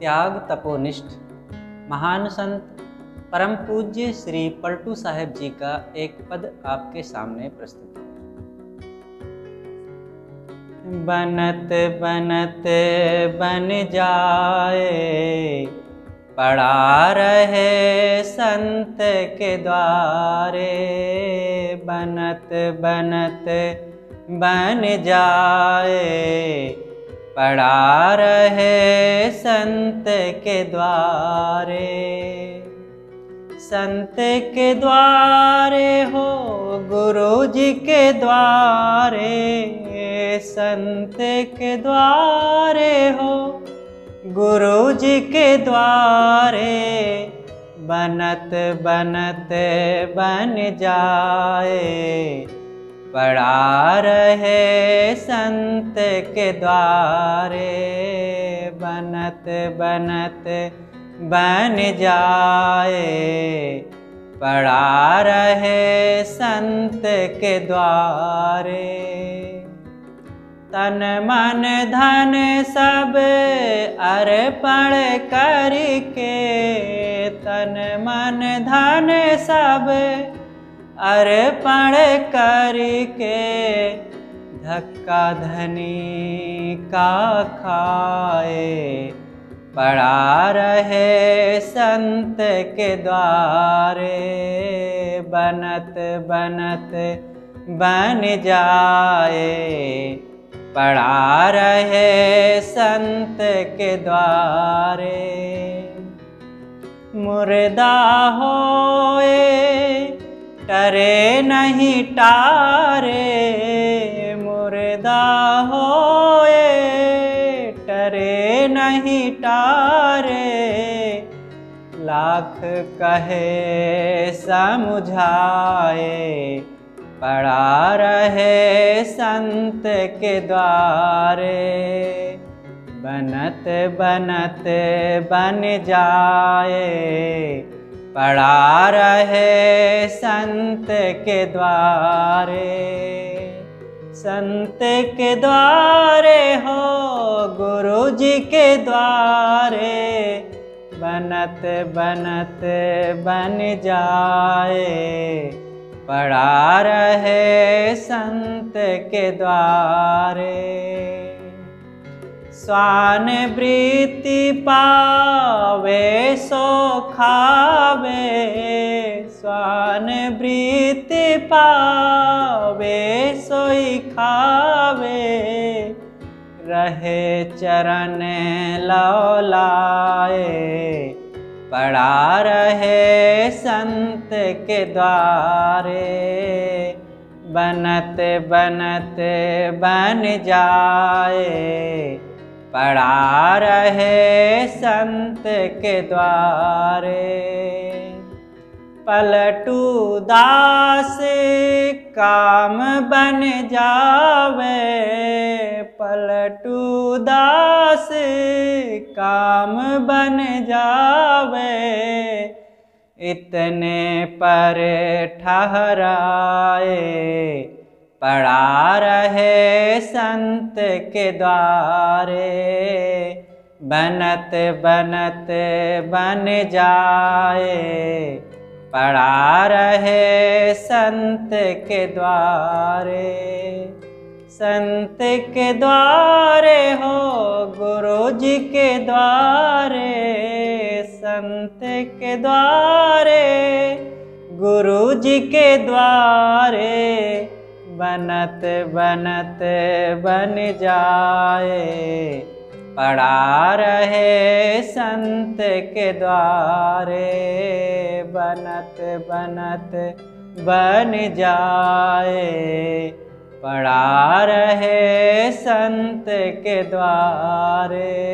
त्याग तपोनिष्ठ। महान संत परम पूज्य श्री पलटू साहेब जी का एक पद आपके सामने प्रस्तुत बनत बनत, बन जाए, पड़ा रहे संत के द्वारे। बनत बनत, बन जाए पड़ा रहे संत के द्वारे। संत के द्वारे हो गुरु जी के द्वारे। संत के द्वारे हो गुरु जी के द्वारे। बनत बनत बन जाए। पड़ा रहे संत के द्वारे बनत बनत बन जाए। पड़ा रहे संत के द्वारे तन मन धन सब अर्पण करके तन मन धन सब अर्पण करके धक्का धनी का खाए। पड़ा रहे संत के द्वारे, बनत बनत बन जाए। पड़ा रहे संत के द्वारे, मुर्दा होए टरे नहीं टारे मुर्दा होए टरे नहीं टारे। लाख कहे समझाए पड़ा रहे संत के द्वारे। बनत बनत बन जाए पड़ा रहे संत के द्वारे। संत के द्वारे हो गुरु जी के द्वारे। बनत बनत बन जाए। पड़ा रहे संत के द्वारे। स्वान वृत्ति पावे सो खावे स्वान वृत्ति पावे खावे। रहे चरण लौलाए पड़ा रहे संत के द्वारे। बनत बनत बन जाए पड़ा रहे संत के द्वारे। पलटू दास काम बन जावे। पलटू दास काम बन जावे। इतने पर ठहराए पड़ा रहे संत के द्वारे। बनत बनत, बन जाए। पड़ा रहे संत के द्वारे। संत के द्वारे हो गुरु जी के द्वारे। संत के द्वारे गुरु जी के द्वारे। बनत बनत बन जाए। पड़ा रहे संत के द्वारे। बनत बनत बन जाए। पड़ा रहे संत के द्वारे